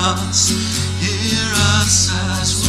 us, hear us as